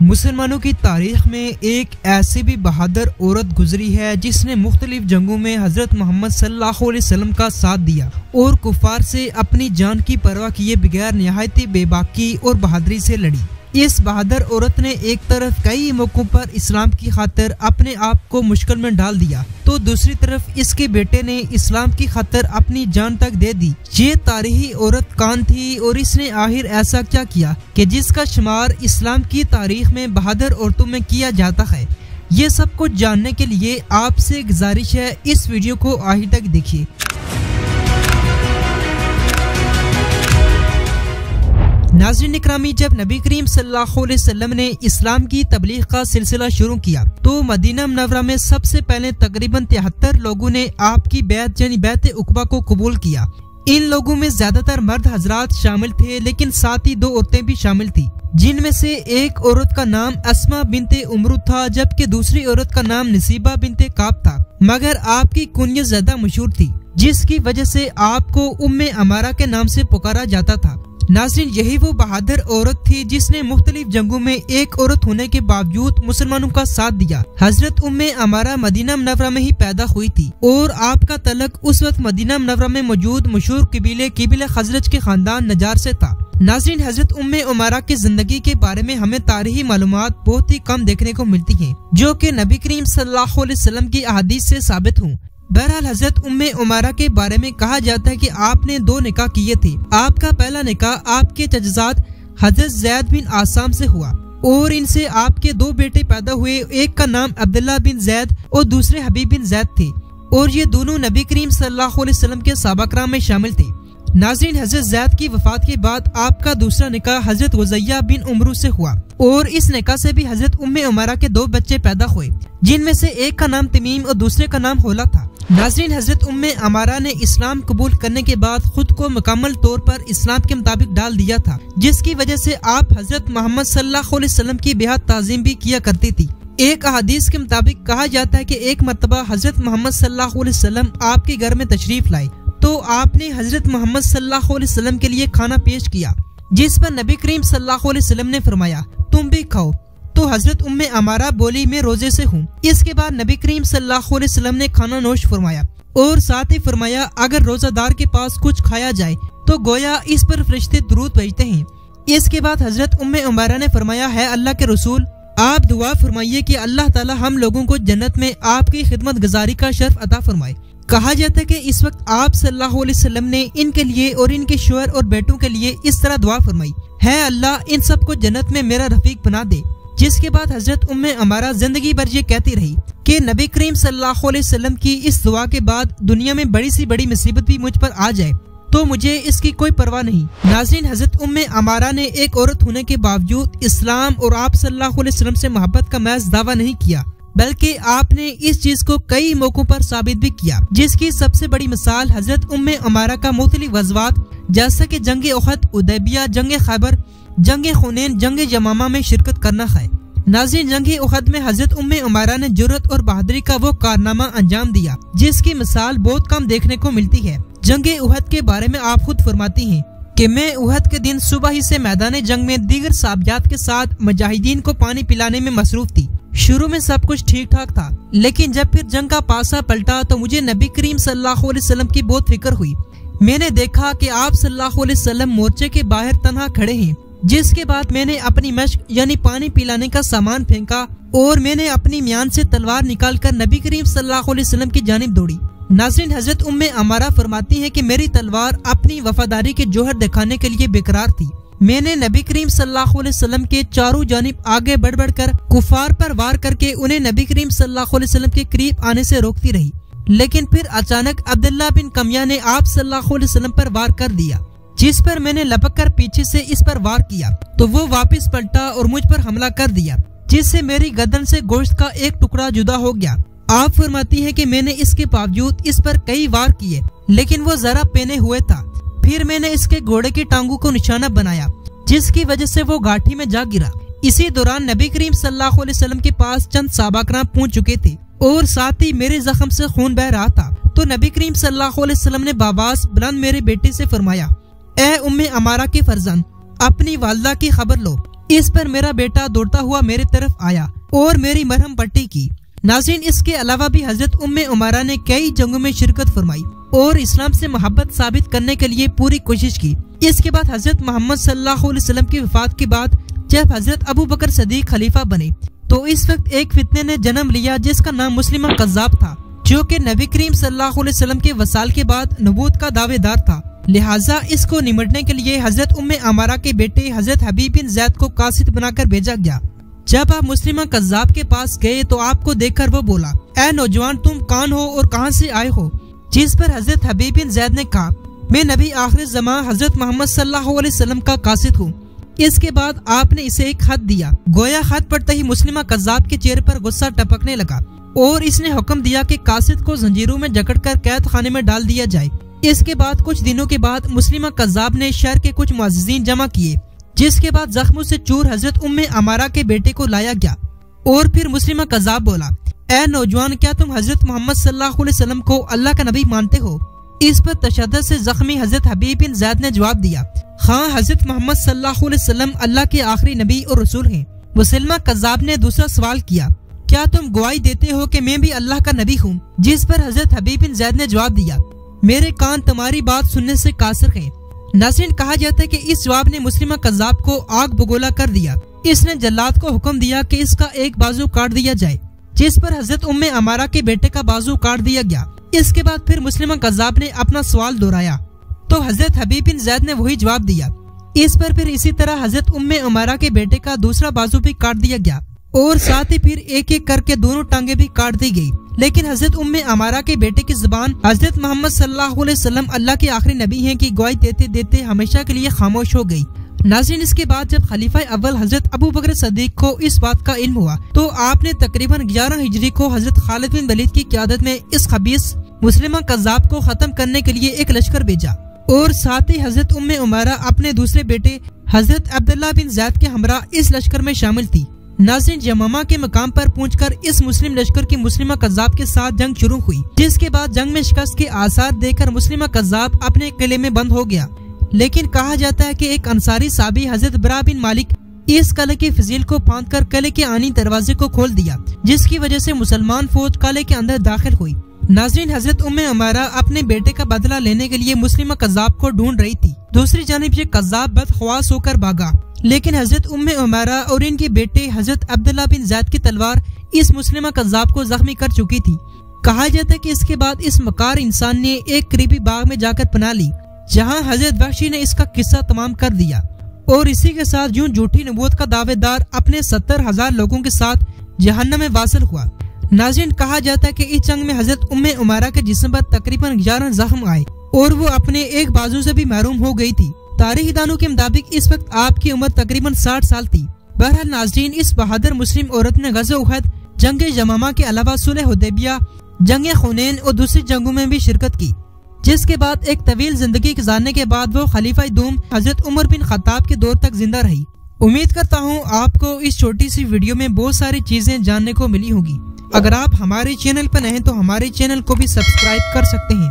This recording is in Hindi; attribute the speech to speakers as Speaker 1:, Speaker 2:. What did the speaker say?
Speaker 1: मुसलमानों की तारीख में एक ऐसी भी बहादुर औरत गुजरी है, जिसने मुख्तलिफ़ जंगों में हज़रत मोहम्मद सल्लल्लाहु अलैहि वसल्लम का साथ दिया और कुफार से अपनी जान की परवाह किए बगैर नहायती बेबाकी और बहादुरी से लड़ी। इस बहादुर औरत ने एक तरफ़ कई मौकों पर इस्लाम की खातर अपने आप को मुश्किल में डाल दिया तो दूसरी तरफ़ इसके बेटे ने इस्लाम की खातर अपनी जान तक दे दी। ये तारीखी औरत कान थी और इसने आखिर ऐसा क्या किया कि जिसका शुमार इस्लाम की तारीख में बहादुर औरतों में किया जाता है? ये सब कुछ जानने के लिए आपसे गुजारिश है, इस वीडियो को आखिर तक देखिए। नाजरीन इकरामी, जब नबी करीम सल्लल्लाहु ने इस्लाम की तबलीग का सिलसिला शुरू किया तो मदीना मनवरा में सबसे पहले तकरीबन तिहत्तर लोगों ने आपकी बैत, यानी बैत उकबा को कबूल किया। इन लोगों में ज़्यादातर मर्द हजरात शामिल थे, लेकिन साथ ही दो औरतें भी शामिल थी, जिनमें से एक औरत का नाम असमा बिनते उमरू था, जबकि दूसरी औरत का नाम नसीबा बिनते काब था। मगर आपकी कुनियत ज़्यादा मशहूर थी, जिसकी वजह से आपको उम्मे अमारा के नाम से पुकारा जाता था। नाजरीन, यही वो बहादुर औरत थी जिसने मुख्तलिफ़ जंगों में एक औरत होने के बावजूद मुसलमानों का साथ दिया। हज़रत उम्मे अमारा मदीना मनवरा में ही पैदा हुई थी और आपका तलक उस वक्त मदीना मनवरा में मौजूद मशहूर कबीले कबीले खजरज के खानदान नजार से था। नाजरीन, हज़रत उम्मे उमारा की ज़िंदगी के बारे में हमें तारीखी मालूम बहुत ही कम देखने को मिलती है, जो की नबी करीम सल्लल्लाहु अलैहि वसल्लम की अहादीस से साबित हूँ। बहरहाल हज़रत उम्मे उमारा के बारे में कहा जाता है कि आपने दो निकाह किए थे। आपका पहला निकाह आपके चजात हज़रत जैद बिन आसाम से हुआ और इनसे आपके दो बेटे पैदा हुए। एक का नाम अब्दुल्ला बिन जैद और दूसरे हबीब बिन जैद थे। और ये दोनों नबी करीम सल्लल्लाहु अलैहि वसल्लम के साबाक्राम में शामिल थे। नाजरीन, हज़रत जैद की वफात के बाद आपका दूसरा निकाह हज़रत वजैया बिन उमरू से हुआ और इस निकाह से भी हज़रत उम्मे उमारा के दो बच्चे पैदा हुए, जिनमें से एक का नाम तमीम और दूसरे का नाम होला था। नाजरीन, हज़रत उम्मे अमारा ने इस्लाम कबूल करने के बाद खुद को मुकम्मल तौर पर इस्लाम के मुताबिक डाल दिया था, जिसकी वजह से आप हज़रत मोहम्मद सल्लल्लाहु अलैहि वसल्लम की बेहद ताजीम भी किया करती थी। एक अहादीस के मुताबिक कहा जाता है कि एक मरतबा हज़रत मोहम्मद सल्लल्लाहु अलैहि वसल्लम आपके घर में तशरीफ़ लाए तो आपने हज़रत मोहम्मद सल्लल्लाहु अलैहि वसल्लम के लिए खाना पेश किया, जिस पर नबी करीम सल्लल्लाहु अलैहि वसल्लम ने फरमाया, तुम भी खाओ। तो हज़रत उम्मे अमारा बोली, मैं रोज़े से हूँ। इसके बाद नबी करीम सल्लल्लाहु अलैहि वसल्लम ने खाना नोश फरमाया और साथ ही फरमाया, अगर रोजादार के पास कुछ खाया जाए तो गोया इस पर फरिश्ते दरूद भेजते हैं। इसके बाद हज़रत उम्मे उमारा ने फरमाया, है अल्लाह के रसूल, आप दुआ फरमाइए कि अल्लाह ताला हम लोगों को जन्नत में आपकी खिदमत गुजारी का शर्फ अता फरमाए। कहा जाता है कि इस वक्त आप सल्लल्लाहु अलैहि वसल्लम ने इनके लिए और इनके शोहर और बेटों के लिए इस तरह दुआ फरमाई, है अल्लाह, इन सबको जन्नत में मेरा रफीक बना दे। जिसके बाद हज़रत उम्मे अमारा ज़िंदगी भर ये कहती रही कि नबी करीम सल्लल्लाहु की इस दुआ के बाद दुनिया में बड़ी सी बड़ी मुसीबत भी मुझ पर आ जाए तो मुझे इसकी कोई परवाह नहीं। नाजरीन, हज़रत उम्मे अमारा ने एक औरत होने के बावजूद इस्लाम और आप सल्लल्लाहु अलैहि वसल्लम से मोहब्बत का महज दावा नहीं किया, बल्कि आपने इस चीज़ को कई मौकों पर साबित भी किया। जिसकी सबसे बड़ी मिसाल हज़रत उम्मे अमारा का मुख्तलिफ़ वजवात, जैसा कि जंग उहद उदैबिया जंग खैबर जंग खुनैन, जंग जमामा में शिरकत करना है। नाजिन जंगी उहद में हज़रत उम्मे उमारा ने ज़रूरत और बहादुरी का वो कारनामा अंजाम दिया, जिसकी मिसाल बहुत कम देखने को मिलती है। जंग उहद के बारे में आप खुद फरमाती हैं कि मैं उहद के दिन सुबह ही से मैदान जंग में दीगर साबियात के साथ मुजाहिदीन को पानी पिलाने में मसरूफ थी। शुरू में सब कुछ ठीक ठाक था, लेकिन जब फिर जंग का पासा पलटा तो मुझे नबी करीम सल्लल्लाहु अलैहि वसल्लम की बहुत फ़िक्र हुई। मैंने देखा कि आप सल्लल्लाहु अलैहि वसल्लम मोर्चे के बाहर तनहा खड़े हैं। जिसके बाद मैंने अपनी मश्क यानी पानी पिलाने का सामान फेंका और मैंने अपनी म्यान से तलवार निकालकर नबी करीम सल्लल्लाहु अलैहि वसल्लम की जानब दौड़ी। नाजरीन, हज़रत उम्मे अमारा फरमाती है कि मेरी तलवार अपनी वफादारी के जोहर दिखाने के लिए बेकरार थी। मैंने नबी करीम सल्लल्लाहु अलैहि वसल्लम के चारों जानिब आगे बढ़ बढ़ कर कुफार पर वार करके उन्हें नबी करीम सल्लल्लाहु अलैहि वसल्लम के करीब आने से रोकती रही। लेकिन फिर अचानक अब्दुल्ला बिन कमिया ने आप सल्लल्लाहु अलैहि वसल्लम पर वार कर दिया। जिस पर मैंने लपक कर पीछे से इस पर वार किया तो वो वापस पलटा और मुझ पर हमला कर दिया, जिससे मेरी गर्दन से गोश्त का एक टुकड़ा जुदा हो गया। आप फरमाती हैं कि मैंने इसके बावजूद इस पर कई वार किए, लेकिन वो जरा पेने हुए था। फिर मैंने इसके घोड़े की टांगों को निशाना बनाया, जिसकी वजह से वो गाठी में जा गिरा। इसी दौरान नबी करीम सल्लल्लाहु अलैहि वसल्लम के पास चंद साबाकराम पहुँच चुके थे, और साथ ही मेरे जख्म से खून बह रहा था। तो नबी करीम सल्लल्लाहु अलैहि वसल्लम ने बाबास बुलंद मेरे बेटे से फरमाया ए उम्मे अमारा के फरजन अपनी वालदा की खबर लो। इस पर मेरा बेटा दौड़ता हुआ मेरी तरफ़ आया और मेरी मरहम पट्टी की। नाजिन इसके अलावा भी हज़रत उम्मे उमारा ने कई जंगों में शिरकत फरमाई और इस्लाम से मोहब्बत साबित करने के लिए पूरी कोशिश की। इसके बाद हज़रत मोहम्मद सल्लल्लाहु अलैहि वसल्लम की वफात के बाद जब हज़रत अबू बकर सदीक खलीफा बने तो इस वक्त एक फितने ने जन्म लिया जिसका नाम मुस्लिम कज्जाब था, जो कि नबी करीम सल्लल्लाहु अलैहि वसल्लम के वसाल के बाद नबूत का दावेदार था। लिहाजा इसको निमटने के लिए हज़रत उम्मे अमारा के बेटे हज़रत हबीब बिन जैद को कासिद बनाकर भेजा गया। जब आप मुस्लिम कज्जाब के पास गए तो आपको देखकर वो बोला, ए नौजवान, तुम कौन हो और कहाँ से आए हो? जिस पर हज़रत हबीब बिन जैद ने कहा, मैं नबी आखिर जमा हज़रत मोहम्मद सल्लल्लाहु अलैहि वसल्लम का कासिद हूँ। इसके बाद आपने इसे एक खत दिया। गोया खत पढ़ते ही मुस्लिम कज्जाब के चेहरे पर गुस्सा टपकने लगा और इसने हुक्म दिया कि कासिद को जंजीरों में जकड़कर कैद खाने में डाल दिया जाए। इसके बाद कुछ दिनों के बाद मुस्लिम कज्जाब ने शहर के कुछ मुआजीन जमा किए, जिसके बाद जख्मों से चूर हज़रत उम्मे अमारा के बेटे को लाया गया। और फिर मुस्लिम कजाब बोला, ए नौजवान, क्या तुम हज़रत मोहम्मद सल्लल्लाहु को अल्लाह का नबी मानते हो? इस पर तशद से जख्मी हज़रत हबीब बिन जैद ने जवाब दिया हाँ हज़रत मोहम्मद सल्लल्लाहु अल्लाह के आखिरी नबी और रसूल हैं। मुसलमा कज्जाब ने दूसरा सवाल किया, क्या तुम गवाही देते हो कि मैं भी अल्लाह का नबी हूँ? जिस पर हज़रत हबीब बिन जैद ने जवाब दिया मेरे कान तुम्हारी बात सुनने से कासर हैं। नासिन कहा जाता है कि इस जवाब ने मुस्लिम कजाब को आग बगोला कर दिया। इसने जल्लाद को हुक्म दिया कि इसका एक बाजू काट दिया जाए, जिस पर हज़रत उम्मे अमारा के बेटे का बाजू काट दिया गया। इसके बाद फिर मुस्लिम कजाब ने अपना सवाल दोहराया। तो हज़रत हबीब बिन जैद ने वही जवाब दिया। इस पर फिर इसी तरह हज़रत उम्मे अमारा के बेटे का दूसरा बाजू भी काट दिया गया, और साथ ही फिर एक एक करके दोनों टांगे भी काट दी गई। लेकिन हज़रत उम्मे अमारा के बेटे की ज़ुबान हज़रत मोहम्मद वसल्लम अल्लाह के आखिरी नबी हैं की गवाही देते देते हमेशा के लिए खामोश हो गई। नाजिन इसके बाद जब खलीफा अव्वल हज़रत अबू बकर सदीक को इस बात का इल्म हुआ तो आपने तकरीबन ग्यारह हिजरी को हज़रत खालिद बिन वलीद की क्यादत में इस खबीस मुस्लिम कजाब को खत्म करने के लिए एक लश्कर भेजा और साथ ही हज़रत उम्मे उमारा अपने दूसरे बेटे हज़रत अब्दुल्ला बिन जैद के हमरा इस लश्कर में शामिल थी। नाजिन जमामा के मकाम पर पहुंचकर इस मुस्लिम लश्कर की मुस्लिम कजाब के साथ जंग शुरू हुई, जिसके बाद जंग में शिकस्त के आसार देकर मुस्लिम कजाब अपने किले में बंद हो गया। लेकिन कहा जाता है कि एक अंसारी साबी हज़रत बरा बिन मालिक इस कले की फजील को फांद कर कले के आनी दरवाजे को खोल दिया, जिसकी वजह से मुसलमान फौज कले के अंदर दाखिल हुई। नाजरीन हज़रत उम्मे अमारा अपने बेटे का बदला लेने के लिए मुस्लिम कजाब को ढूंढ रही थी। दूसरी जानब ये कज्जाब बदख्वास होकर भागा। लेकिन हज़रत उम्मे उमारा और इनके बेटे हज़रत अब्दुल्ला बिन जैद की तलवार इस मुस्लिम कज्जाब को जख्मी कर चुकी थी। कहा जाता है कि इसके बाद इस मकार इंसान ने एक करीबी बाग में जाकर पना ली, जहाँ हज़रत बख्शी ने इसका किस्सा तमाम कर दिया। और इसी के साथ यूँ झूठी नबूत का दावेदार अपने सत्तर हज़ार लोगों के साथ जहन्नम में वासल हुआ। नाजिन कहा जाता है कि इस जंग में हज़रत उम्मे उमारा के जिस्म पर तकरीबन ग्यारह जख्म आए और वो अपने एक बाजू से भी महरूम हो गई थी। तारीख दानों के मुताबिक इस वक्त आपकी उम्र तकरीबन साठ साल थी। बहरहाल नाजरीन, इस बहादुर मुस्लिम औरत ने गजो उहद जंग जमामा के अलावा सुलह हुदैबिया जंग खुनैन और दूसरी जंगों में भी शिरकत की, जिसके बाद एक तवील ज़िंदगी गुजारने के बाद वो खलीफा दूम हज़रत उमर बिन खताब के दौर तक ज़िंदा रही। उम्मीद करता हूँ आपको इस छोटी सी वीडियो में बहुत सारी चीज़ें जानने को मिली होगी। अगर आप हमारे चैनल पर नए तो हमारे चैनल को भी सब्सक्राइब कर सकते हैं।